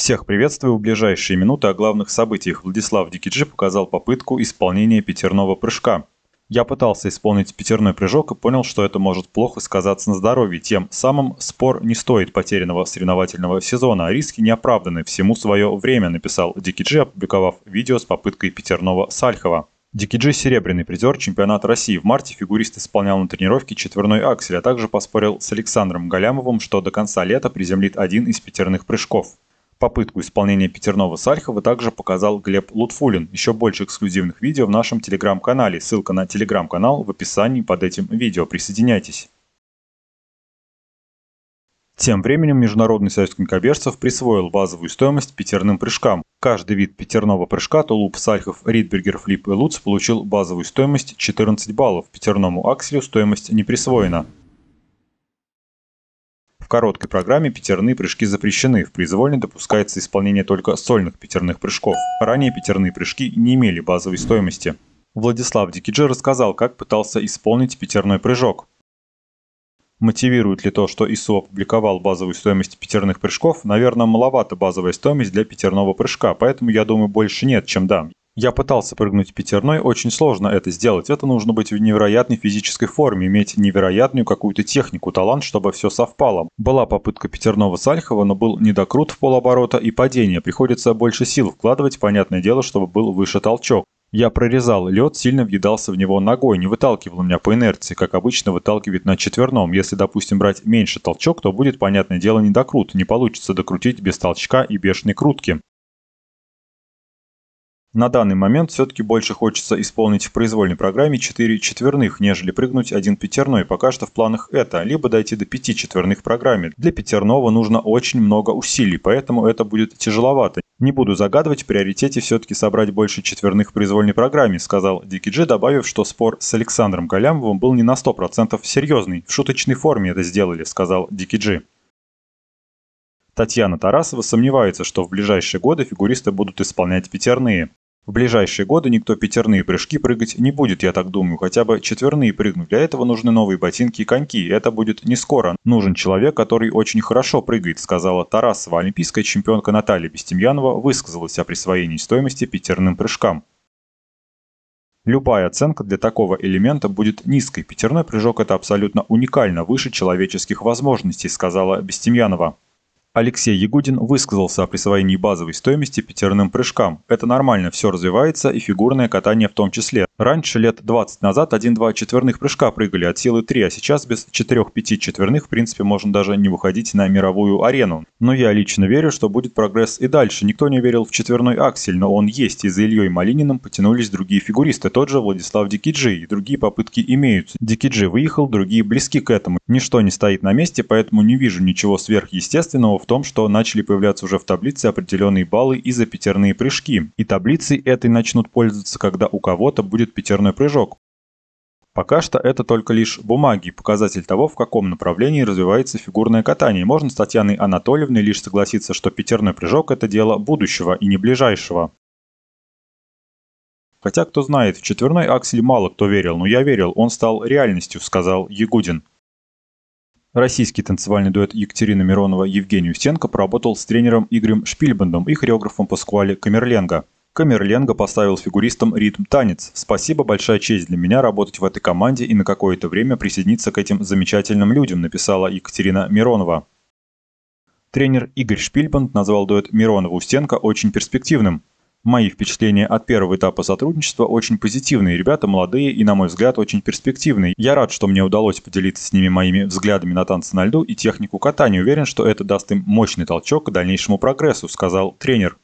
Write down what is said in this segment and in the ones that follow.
Всех приветствую в ближайшие минуты о главных событиях. Владислав Дикиджи показал попытку исполнения пятерного прыжка. Я пытался исполнить пятерной прыжок и понял, что это может плохо сказаться на здоровье. Тем самым спор не стоит потерянного соревновательного сезона, а риски не оправданы. Всему свое время, написал Дикиджи, опубликовав видео с попыткой пятерного Сальхова. Дикиджи – серебряный призер чемпионата России. В марте фигурист исполнял на тренировке четверной аксель, а также поспорил с Александром Галямовым, что до конца лета приземлит один из пятерных прыжков. Попытку исполнения пятерного Сальхова также показал Глеб Лутфулин. Еще больше эксклюзивных видео в нашем телеграм-канале. Ссылка на телеграм-канал в описании под этим видео. Присоединяйтесь. Тем временем Международный союз конькобежцев присвоил базовую стоимость пятерным прыжкам. Каждый вид пятерного прыжка Тулуп, Сальхов, Ридбергер, Флип и Луц получил базовую стоимость 14 баллов. Пятерному акселю стоимость не присвоена короткой программе пятерные прыжки запрещены, в произвольной допускается исполнение только сольных пятерных прыжков. Ранее пятерные прыжки не имели базовой стоимости. Владислав Дикиджи рассказал, как пытался исполнить пятерной прыжок. Мотивирует ли то, что ИСУ опубликовал базовую стоимость пятерных прыжков? Наверное, маловато базовая стоимость для пятерного прыжка, поэтому я думаю больше нет, чем да. Я пытался прыгнуть пятерной, очень сложно это сделать. Это нужно быть в невероятной физической форме, иметь невероятную какую-то технику, талант, чтобы все совпало. Была попытка пятерного Сальхова, но был недокрут в полоборота и падение. Приходится больше сил вкладывать, понятное дело, чтобы был выше толчок. Я прорезал лед, сильно въедался в него ногой, не выталкивал меня по инерции, как обычно выталкивает на четверном. Если, допустим, брать меньше толчок, то будет, понятное дело, недокрут. Не получится докрутить без толчка и бешеной крутки. На данный момент все-таки больше хочется исполнить в произвольной программе 4 четверных, нежели прыгнуть один пятерной. Пока что в планах это, либо дойти до 5 четверных в программе. Для пятерного нужно очень много усилий, поэтому это будет тяжеловато. Не буду загадывать, в приоритете все-таки собрать больше четверных в произвольной программе, сказал Дики Джи, добавив, что спор с Александром Галямовым был не на 100% серьезный. В шуточной форме это сделали, сказал Дики Джи. Татьяна Тарасова сомневается, что в ближайшие годы фигуристы будут исполнять пятерные. В ближайшие годы никто пятерные прыжки прыгать не будет, я так думаю, хотя бы четверные прыгнуть. Для этого нужны новые ботинки и коньки, это будет не скоро. Нужен человек, который очень хорошо прыгает, сказала Тарасова. Олимпийская чемпионка Наталья Бестемьянова высказалась о присвоении стоимости пятерным прыжкам. Любая оценка для такого элемента будет низкой. Пятерной прыжок – это абсолютно уникально, выше человеческих возможностей, сказала Бестемьянова. Алексей Ягудин высказался о присвоении базовой стоимости пятерным прыжкам. Это нормально, все развивается и фигурное катание в том числе. Раньше, лет 20 назад, 1-2 четверных прыжка прыгали от силы 3, а сейчас без 4-5 четверных в принципе можно даже не выходить на мировую арену. Но я лично верю, что будет прогресс и дальше. Никто не верил в четверной аксель, но он есть, и за Ильей Малининым потянулись другие фигуристы. Тот же Владислав Дикиджи, и другие попытки имеются. Дикиджи выехал, другие близки к этому. Ничто не стоит на месте, поэтому не вижу ничего сверхъестественного в том, что начали появляться уже в таблице определенные баллы и за пятерные прыжки. И таблицей этой начнут пользоваться, когда у кого-то будет пятерной прыжок. Пока что это только лишь бумаги, показатель того, в каком направлении развивается фигурное катание. Можно с Татьяной Анатольевной лишь согласиться, что пятерной прыжок – это дело будущего и не ближайшего. Хотя, кто знает, в четверной аксель мало кто верил, но я верил, он стал реальностью, сказал Ягудин. Российский танцевальный дуэт Екатерина Миронова и Евгений Устенко поработал с тренером Игорем Шпильбандом и хореографом Паскуале Камерленго. Камерленго поставил фигуристам ритм-танец. Спасибо, большая честь для меня работать в этой команде и на какое-то время присоединиться к этим замечательным людям, написала Екатерина Миронова. Тренер Игорь Шпильбанд назвал дуэт Миронова-Устенко очень перспективным. Мои впечатления от первого этапа сотрудничества очень позитивные. Ребята молодые и, на мой взгляд, очень перспективные. Я рад, что мне удалось поделиться с ними моими взглядами на танцы на льду и технику катания. Уверен, что это даст им мощный толчок к дальнейшему прогрессу, сказал тренер.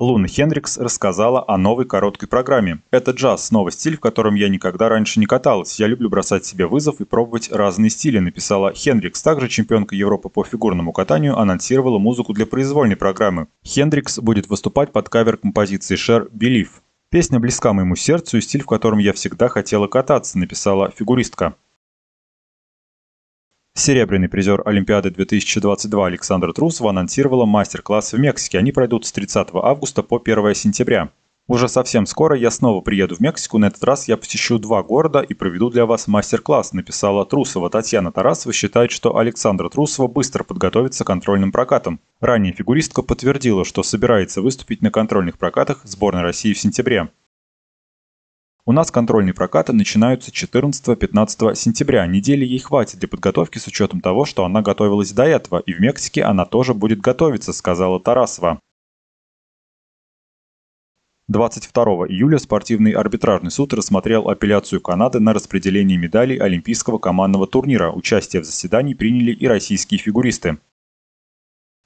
Луна Хендрикс рассказала о новой короткой программе. Это джаз, новый стиль, в котором я никогда раньше не каталась. Я люблю бросать себе вызов и пробовать разные стили, написала Хендрикс. Также чемпионка Европы по фигурному катанию анонсировала музыку для произвольной программы. Хендрикс будет выступать под кавер композиции Share Believe. Песня близка моему сердцу и стиль, в котором я всегда хотела кататься, написала фигуристка. Серебряный призер Олимпиады 2022 Александра Трусова анонсировала мастер-классы в Мексике. Они пройдут с 30 августа по 1 сентября. Уже совсем скоро я снова приеду в Мексику, на этот раз я посещу два города и проведу для вас мастер-класс, написала Трусова. Татьяна Тарасова считает, что Александра Трусова быстро подготовится к контрольным прокатам. Ранее фигуристка подтвердила, что собирается выступить на контрольных прокатах сборной России в сентябре. У нас контрольные прокаты начинаются 14-15 сентября. Недели ей хватит для подготовки с учетом того, что она готовилась до этого, и в Мексике она тоже будет готовиться, сказала Тарасова. 22 июля спортивный арбитражный суд рассмотрел апелляцию Канады на распределение медалей Олимпийского командного турнира. Участие в заседании приняли и российские фигуристы.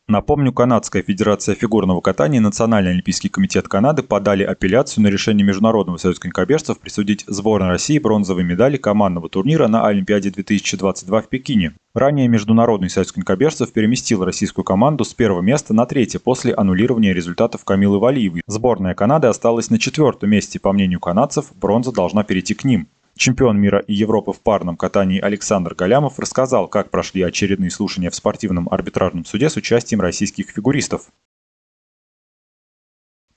Напомню, Канадская федерация фигурного катания и Национальный олимпийский комитет Канады подали апелляцию на решение Международного союза конькобежцев присудить сборной России бронзовые медали командного турнира на Олимпиаде 2022 в Пекине. Ранее Международный союз конькобежцев переместил российскую команду с первого места на третье после аннулирования результатов Камилы Валиевой. Сборная Канады осталась на четвертом месте. По мнению канадцев, бронза должна перейти к ним. Чемпион мира и Европы в парном катании Александр Галямов рассказал, как прошли очередные слушания в спортивном арбитражном суде с участием российских фигуристов.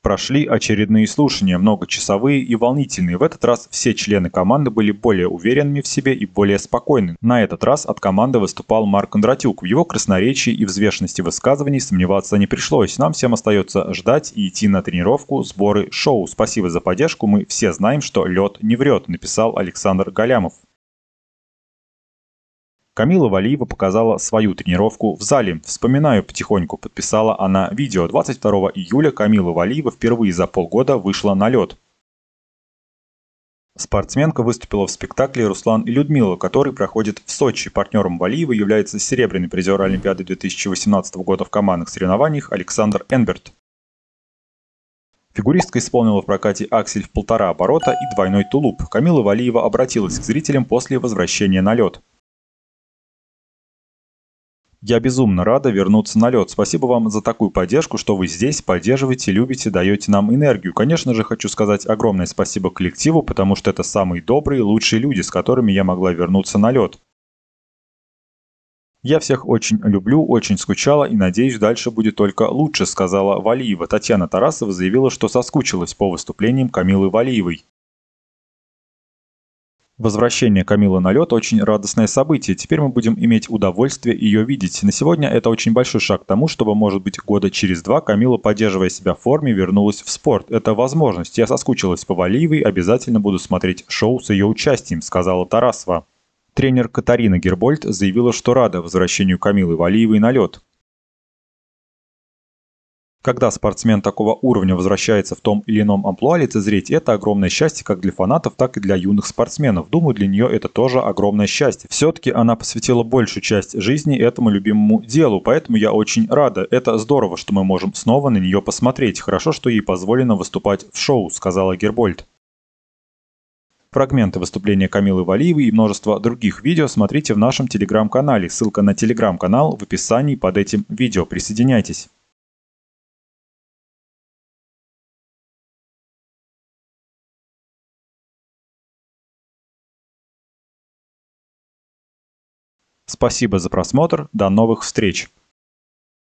Прошли очередные слушания, многочасовые и волнительные. В этот раз все члены команды были более уверенными в себе и более спокойны. На этот раз от команды выступал Марк Кондратюк. В его красноречии и взвешенности высказываний сомневаться не пришлось. Нам всем остается ждать и идти на тренировку, сборы, шоу. Спасибо за поддержку. Мы все знаем, что лед не врет, написал Александр Галямов. Камила Валиева показала свою тренировку в зале. Вспоминаю потихоньку, подписала она видео. 22 июля Камила Валиева впервые за полгода вышла на лед. Спортсменка выступила в спектакле «Руслан и Людмила», который проходит в Сочи. Партнером Валиева является серебряный призер Олимпиады 2018 года в командных соревнованиях Александр Энберт. Фигуристка исполнила в прокате аксель в полтора оборота и двойной тулуп. Камила Валиева обратилась к зрителям после возвращения на лед. Я безумно рада вернуться на лед. Спасибо вам за такую поддержку, что вы здесь, поддерживаете, любите, даете нам энергию. Конечно же, хочу сказать огромное спасибо коллективу, потому что это самые добрые, лучшие люди, с которыми я могла вернуться на лед. Я всех очень люблю, очень скучала и надеюсь, дальше будет только лучше, сказала Валиева. Татьяна Тарасова заявила, что соскучилась по выступлениям Камилы Валиевой. Возвращение Камилы на лед – очень радостное событие. Теперь мы будем иметь удовольствие ее видеть. На сегодня это очень большой шаг к тому, чтобы, может быть, года через два Камила, поддерживая себя в форме, вернулась в спорт. Это возможность. Я соскучилась по Валиевой, обязательно буду смотреть шоу с ее участием, сказала Тарасова. Тренер Катарина Гербольд заявила, что рада возвращению Камилы Валиевой на лед. Когда спортсмен такого уровня возвращается в том или ином амплуа лицезреть, это огромное счастье как для фанатов, так и для юных спортсменов. Думаю, для нее это тоже огромное счастье. Все-таки она посвятила большую часть жизни этому любимому делу, поэтому я очень рада. Это здорово, что мы можем снова на нее посмотреть. Хорошо, что ей позволено выступать в шоу, сказала Гербольд. Фрагменты выступления Камилы Валиевой и множество других видео смотрите в нашем телеграм-канале. Ссылка на телеграм-канал в описании под этим видео. Присоединяйтесь. Спасибо за просмотр, до новых встреч!